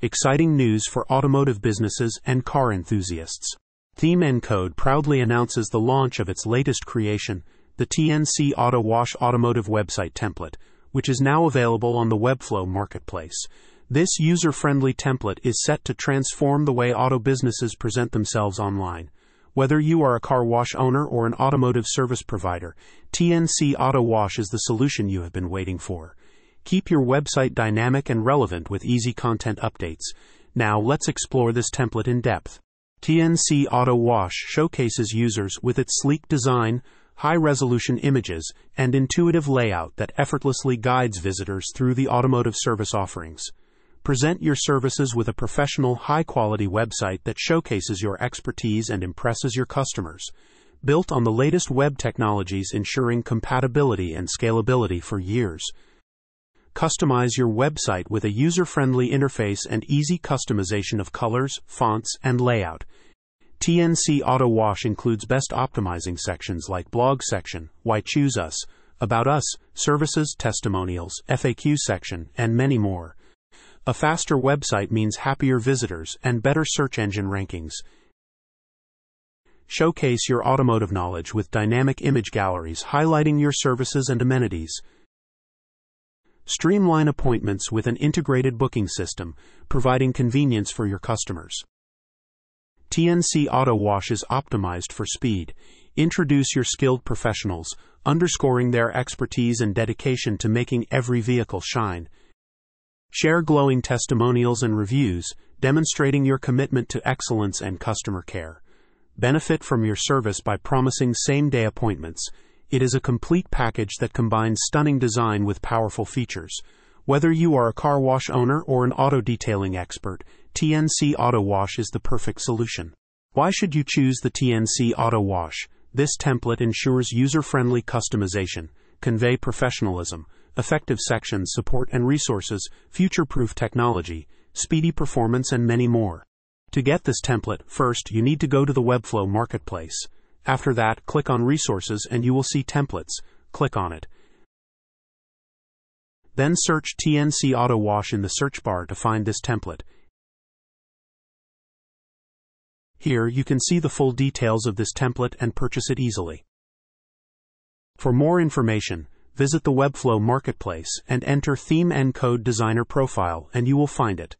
Exciting news for automotive businesses and car enthusiasts. ThemeNcode proudly announces the launch of its latest creation, the TNC Auto Wash Automotive website template, which is now available on the Webflow marketplace. This user friendly template is set to transform the way auto businesses present themselves online. Whether you are a car wash owner or an automotive service provider, TNC Auto Wash is the solution you have been waiting for. Keep your website dynamic and relevant with easy content updates. Now let's explore this template in depth. TNC Auto Wash showcases users with its sleek design, high resolution images, and intuitive layout that effortlessly guides visitors through the automotive service offerings. Present your services with a professional, high quality website that showcases your expertise and impresses your customers. Built on the latest web technologies ensuring compatibility and scalability for years. Customize your website with a user friendly interface and easy customization of colors, fonts, and layout. TNC Auto Wash includes best optimizing sections like Blog section, Why Choose Us, About Us, Services, Testimonials, FAQ section, and many more. A faster website means happier visitors and better search engine rankings. Showcase your automotive knowledge with dynamic image galleries highlighting your services and amenities. Streamline appointments with an integrated booking system, providing convenience for your customers. TNC Auto Wash is optimized for speed. Introduce your skilled professionals, underscoring their expertise and dedication to making every vehicle shine. Share glowing testimonials and reviews, demonstrating your commitment to excellence and customer care. Benefit from your service by promising same day appointments it is a complete package that combines stunning design with powerful features. Whether you are a car wash owner or an auto detailing expert, TNC Auto Wash is the perfect solution. Why should you choose the TNC Auto Wash? This template ensures user friendly customization, convey professionalism, effective sections, support and resources, future proof technology, speedy performance, and many more. To get this template, first you need to go to the Webflow marketplace. After that, click on Resources and you will see Templates. Click on it. Then search TNC Auto Wash in the search bar to find this template. Here you can see the full details of this template and purchase it easily. For more information, visit the Webflow Marketplace and enter ThemeNcode Designer Profile and you will find it.